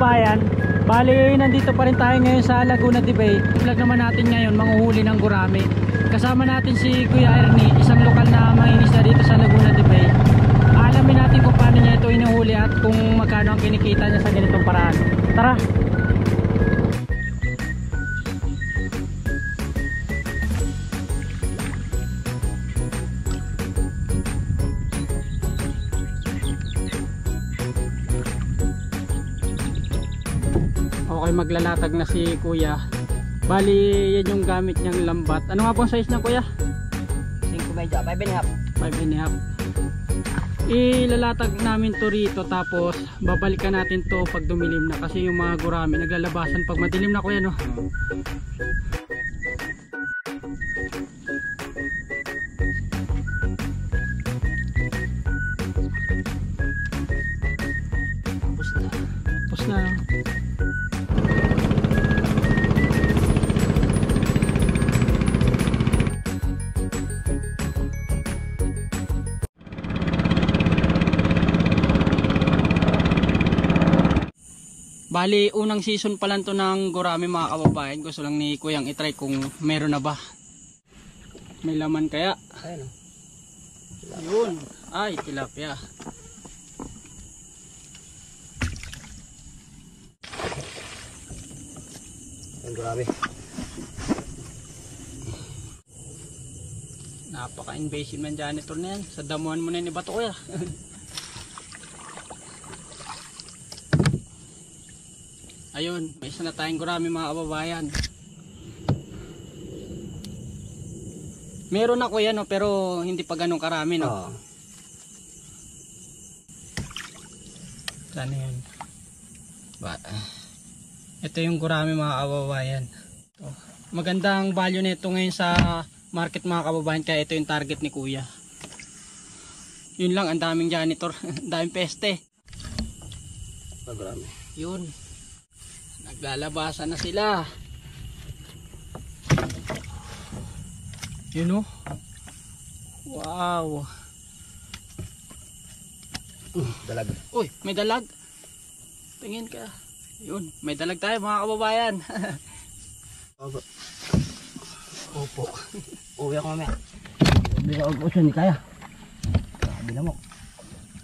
kababayan, bali nandito pa rin tayo ngayon sa Laguna de Bay. Vlog naman natin ngayon, manguhuli ng gurami. Kasama natin si Kuya Ernie, isang lokal na mangingisda dito sa Laguna de Bay. Alamin natin kung paano niya ito inuhuli at kung magkano ang kinikita niya sa ganitong paraan. Tara! Maglalatag na si Kuya. Bali, yan yung gamit niyang lambat. Ano nga po ang size na Kuya? 5 medyo, 5 and a half. 5 and a half. Ilalatag namin to rito tapos babalikan natin to pag dumilim na kasi yung mga gurami naglalabasan pag madilim na kuya no. Bali, unang season pa lang to ng gurami mga kababayan. Gusto lang ni Kuyang itry kung meron na ba. May laman kaya. Ayun oh. Yun. Ay, tilapia. Ayun, grabe. Napaka-invasive ng janitor na yan. Sa damuhan mo na ni Bato kuya. Ayun, may isa na tayong gurami mga kababayan. Meron ako yan no, pero hindi pa ganun karami no. Oo. Sana yan. Ba ito yung gurami mga kababayan. Ito. Magandang value nito ngayon sa market mga kababayan kaya ito yung target ni kuya. Yun lang, ang daming janitor, ang daming peste. Grabe. Yun. Naglalabasan na sila. Yun oh. Wow. Dalag. Uy, may dalag. Tingin ka. Yun, may dalag tayo mga kababayan. Opo. Uwi ako mamaya. Hindi ako gusto, hindi kaya. Sabi na mo.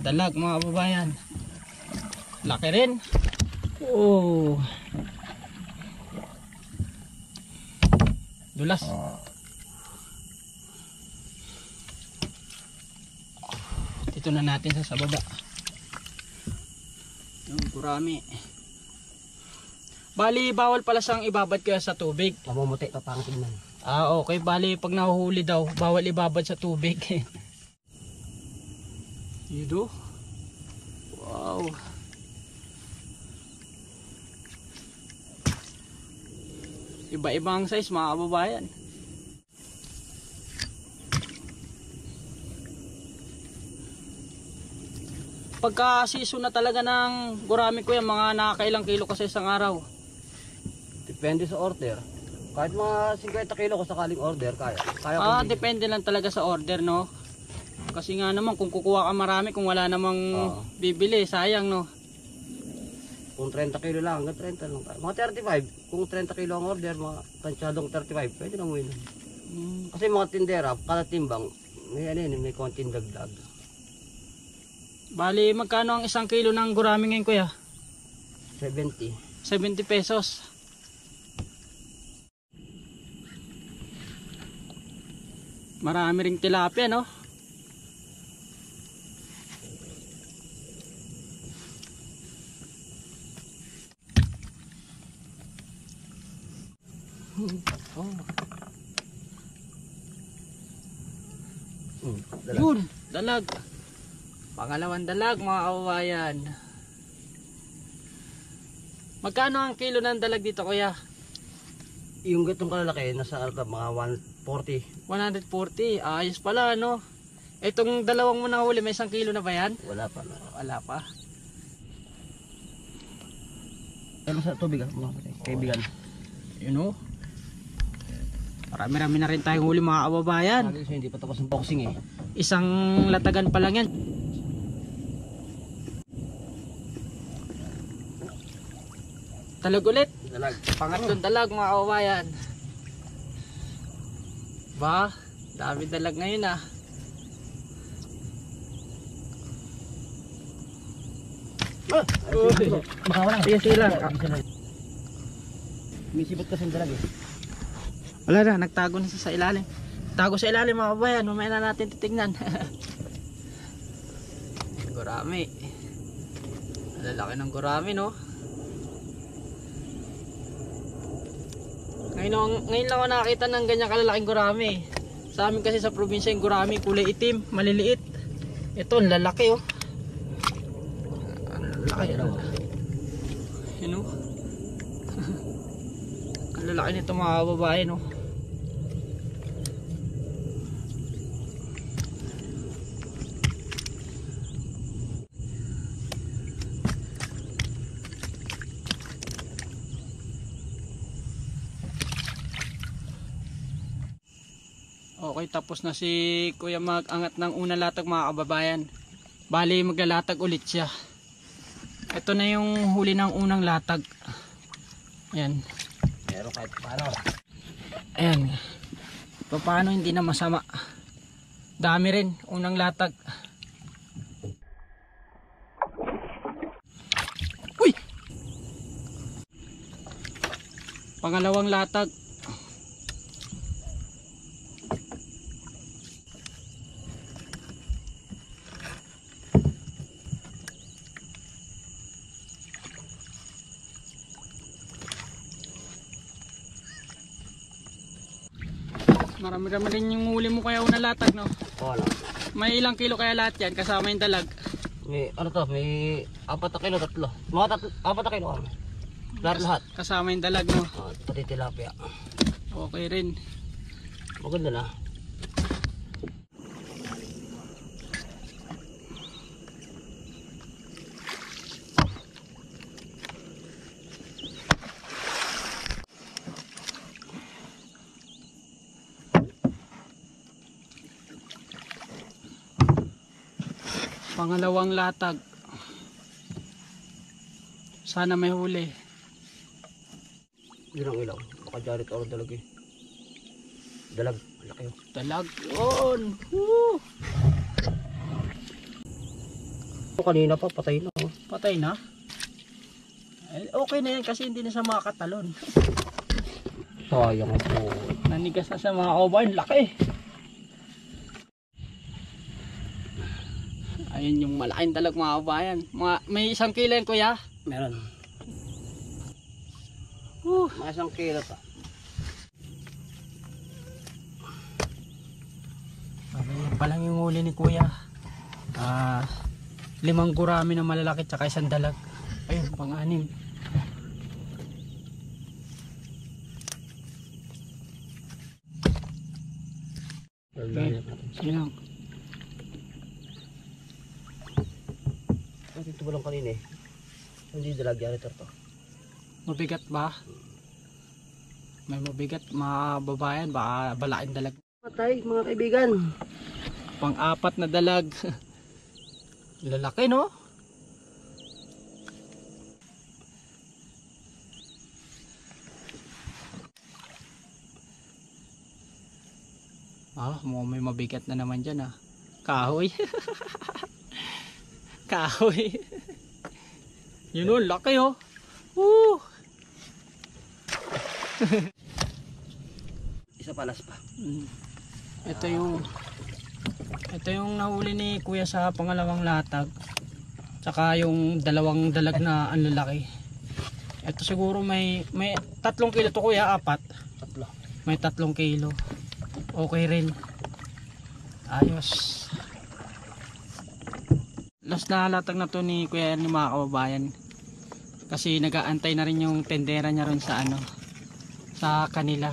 dalag mga kababayan. Laki rin. Oh. Dulas. Dito na natin sa sa baba. Yung gurami. Bali, bawal pala siyang ibabad kaya sa tubig. Mamumuti pa pang tingnan. Ah, okay. Bali, pag nahuhuli daw, bawal ibabad sa tubig. Yudo. Wow. Iba-ibang size mga kababayan. Pagka season na talaga ng gurami ko yan, mga nakakailang kilo kasi isang araw. Depende sa order. Kahit mga 50 kilo ko sakaling order, kaya. Kaya Ah, din. depende lang talaga sa order, no? Kasi nga naman, kung kukuha ka marami, kung wala namang Oo. bibili, sayang, no? Kung 30 kilo lang, hanggang 30 lang. kaya. Mga 35, kung 30 kilo ang order, mga tansyadong 35, pwede na mo yun. Mm, Kasi mga tindera, kada timbang, may ano yun, may konting dagdag. Bali, magkano ang isang kilo ng gurami ngayon, kuya? 70. 70 pesos. Marami ring tilapia, no? Oh. Hmm, dalag. Yun, dalag. Pangalawang dalag, mga kawayan. Magkano ang kilo ng dalag dito, kuya? Yung gatong kalalaki, nasa alka, mga 140. 140. Ayos pala, no? Itong dalawang mo nahuli, may isang kilo na ba yan? Wala pa na. Wala pa. Ano sa tubig ah, mga kaibigan? Yun, oh. Marami-rami na rin tayong huli mga kababayan. Hindi pa tapos ng boxing eh. Isang latagan pa lang yan. Talag ulit. Dalag. Pangatlong dalag mga kababayan. Ba, dami dalag ngayon ah. Ah! Uy. Makawala. Sige, sige lang. May sibot kasi dalag eh. Wala na, nagtago na sa ilalim. Tago sa ilalim mga kababayan, mamaya na natin titignan. gurami. Lalaki ng gurami no. Ngayon, ngayon lang ako nakakita ng ganyan kalalaking gurami. Sa amin kasi sa probinsya yung gurami, kulay itim, maliliit. Ito, lalaki oh. Lalaki. Ano? Yun oh. Ang lalaki nito mga babae no. Okay, tapos na si Kuya mag-angat ng unang latag mga kababayan. Bali, maglalatag ulit siya. Ito na yung huli ng unang latag. Ayan. Pero kahit paano. Ayan. Pa- Paano hindi na masama? Dami rin. Unang latag. Uy! Pangalawang latag. Marami-rami rin yung huli mo kaya unang latag, no? Wala. May ilang kilo kaya lahat yan kasama yung dalag. May ano to, may apat na kilo, tatlo. Mga tatlo, apat na kilo kami. Lahat lahat. Kasama yung dalag, no? Ah, pati tilapia. Okay rin. Maganda na. Pangalawang latag. Sana may huli. Yun ang ilaw. Baka jarit ako dalag eh. Dalag. Laki oh. Dalag yun. Woo! Kanina pa, patay na oh. Patay na. Eh, okay na yan kasi hindi na sa mga katalon. Sayang po. Nanigas na sa mga kaubayan. Laki. Ayun yung malaking dalag mga kaubayan. Mga, may isang kilo yan kuya. Meron. Woo! Mga isang kilo pa. Yan pa lang yung huli ni kuya. Ah, limang gurami na malalaki tsaka isang dalag. Ayun, pang-anim. Okay. Sige lang. Kasi ito lang kanina eh. Hindi dalag jarit to. Mabigat ba? May mabigat mga babayan, baka balain dalag. Patay mga kaibigan. Pang-apat na dalag. Lalaki no? Ah, mukhang may mabigat na naman dyan ah. Kahoy. Kahoy. Yun o, laki oh. Woo! Isa palas pa. Mm. Ito yung ito yung nahuli ni kuya sa pangalawang latag. Tsaka yung dalawang dalag na ang lalaki. Ito siguro may may tatlong kilo to kuya, apat. Tatlo. May tatlong kilo. Okay rin. Ayos. Last na latag na to ni kuya ni mga kababayan. Kasi nag-aantay na rin yung tendera niya ron sa ano sa kanila.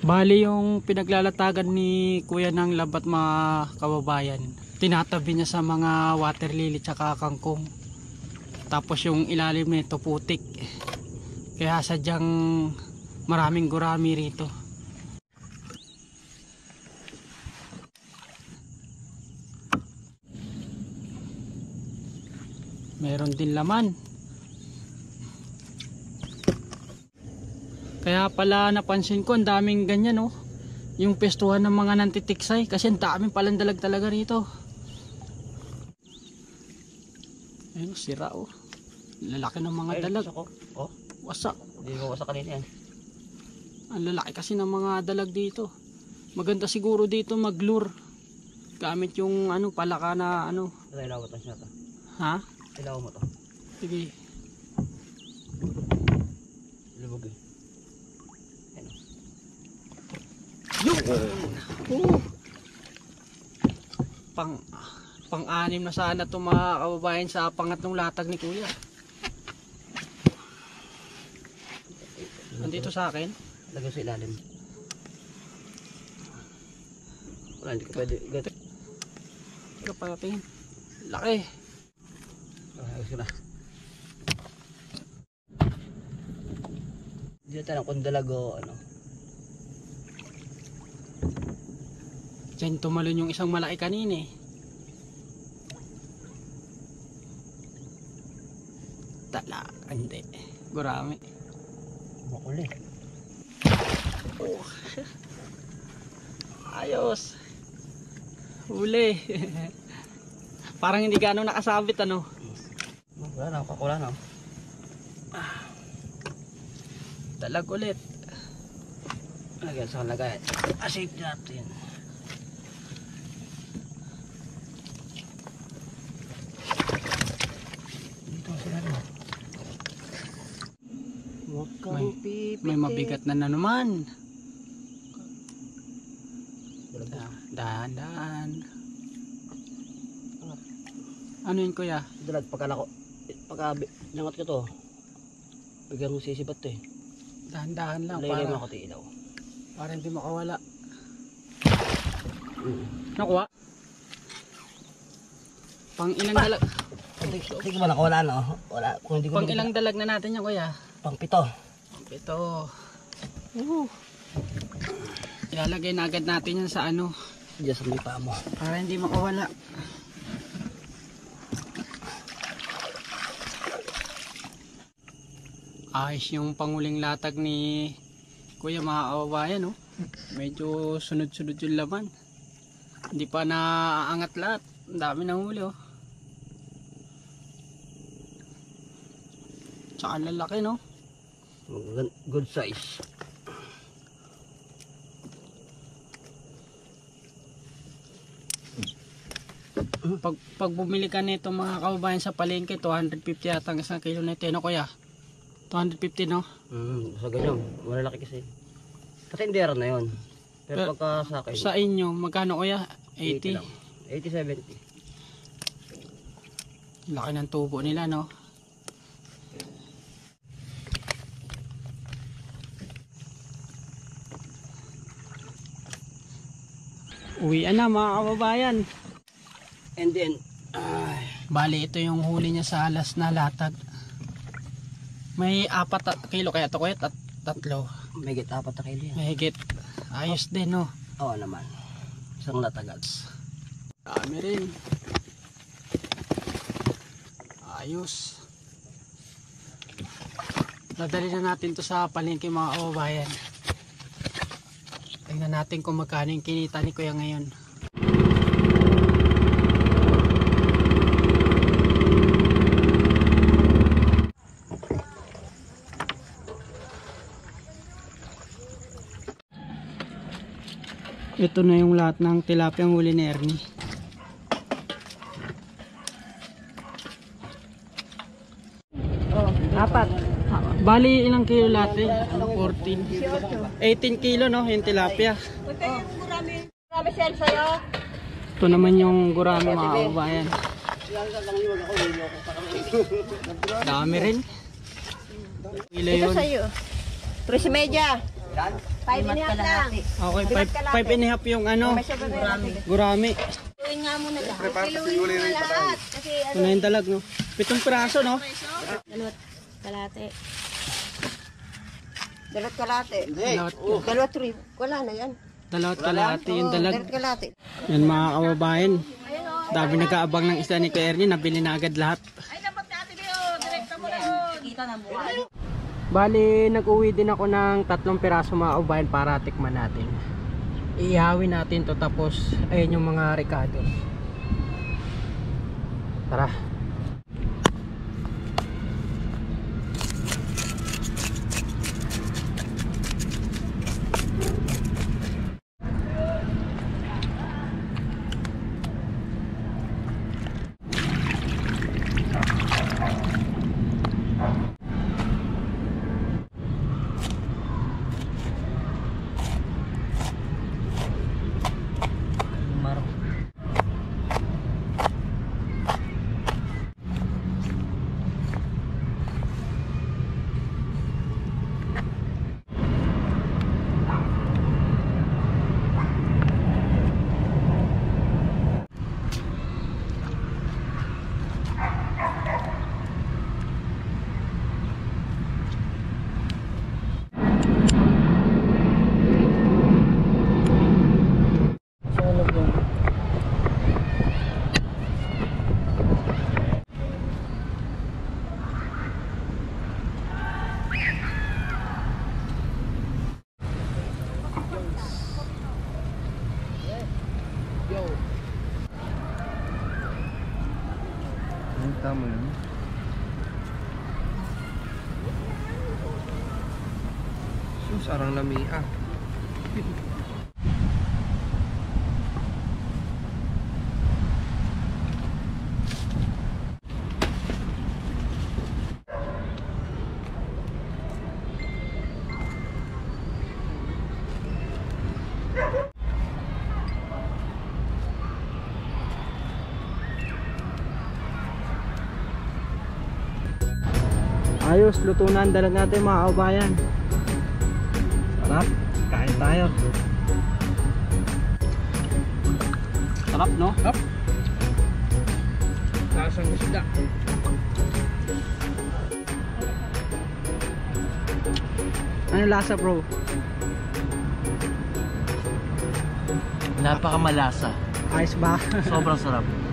Bali yung pinaglalatagan ni kuya ng labat mga kababayan. Tinatabi niya sa mga water lily tsaka kangkong. Tapos yung ilalim nito putik kaya sadyang maraming gurami rito. Meron din laman. Kaya pala napansin ko ang daming ganyan oh. Yung pestuhan ng mga nantitiksay kasi ang daming palandalag talaga rito. Ayun sira oh. Lalaki ng mga Ay, dalag. oh. Wasak. hindi ko sa kanina yan. Ang lalaki kasi ng mga dalag dito. Maganda siguro dito maglure. Gamit yung ano palaka na ano. Ito, ilaw mo to. Ha? Ilaw mo to. Sige. Lubog eh. Yung! Oo. Pang pang-anim na sana itong mga kababayan sa pangatlong latag ni Kuya. Nandito sa akin. Lagay sa ilalim. Wala, hindi ka pwede. Gat. Ikaw pa tingin. Laki. Ah, ayos ko na. Hindi tayo kung dalago, ano. Diyan tumalon yung isang malaki kanina eh. Tala. Hindi. Gurami. Makuli. Oh. Ayos. Huli. Parang hindi gano'ng nakasabit ano. Wala na, kakula na. Dalag ulit. Lagyan sa lagayan. Ah, save natin. Dito sila rin. Huwag May- mabigat na na naman. Dahan, dahan. Ano yun kuya? Dalag, pagka nako, pagka nangat ko to, bigyan mo sisibat to eh. Dahan, dahan lang. Laylay mo Para, ako ilaw. para hindi makawala. Mm. Nakuha? Pang ilang dalag? Hindi hindi ko ba nakawala no? Wala. Kung hindi ko Pang ilang dalag na natin yan kuya? Pang pito. Ito. Uh. Ilalagay na agad natin yan sa ano. Diyan sa may paa mo. Para hindi makawala. Ayos yung panguling latag ni Kuya mga kababayan no. Medyo sunod-sunod yung laman. Hindi pa naaangat lahat. Ang dami na huli oh. Tsaka lalaki no. Good- size. Pag, pag bumili ka nito mga kababayan sa palengke, 250 yata ang isang kilo nito. Ano kuya? 250 no? Mm, sa ganyan. Malalaki kasi. Kasi indera na yun. Pero Pero- pagka sa akin, Sa inyo, magkano kuya? 80 80? lang. 80-70. Laki ng tubo nila, no? Uwian na mga kababayan. And then, ay, Bali, ito yung huli niya sa alas na latag. May apat na kilo kaya ito kuya? Tat tatlo. may git apat na kilo yan. Mahigit. Ayos din, no? Oo naman. Isang latagal. Dami rin. Ayos. Dadali na natin to sa palengke mga kababayan. Tingnan natin kung magkano yung kinita ni Kuya ngayon. Ito na yung lahat ng tilapia huli ni Ernie. Apat. Bali, ilang kilo lahat eh? Ano, 14. 18 kilo, no? Yung tilapia. Marami sel sa'yo. Ito naman yung gurami mga kababayan. Dami rin. Kilo Ito yun. sa'yo. Tres media. Five and a half lang. Okay, 5 and a half yung ano, gurami. Kiluin nga muna lahat. Kiluin mo lahat. Kasi Ito ano, na yung dalag, no? Pitong piraso, no? dalawat kalate. Dalawat kalate. Dalawat, Dalawat trip. Wala na yan. dalawat kalahati yung dalag. Dalawat kalate. Yan mga kababayan. Dami nag-aabang ng isda ni Kuya Ernie, nabili na agad lahat. Bali, nag-uwi din ako ng tatlong piraso mga kabayan para tikman natin. Iihawin natin to tapos ayun yung mga ricados. Tara. Ang tama yun. Sus, arang lamia. Ayos, luto na ang dalag natin mga kabayan. Sarap, kain tayo. Sarap no? Sarap. Lasang isda. Ano lasa bro? Napakamalasa. Ayos ba? Sobrang sarap.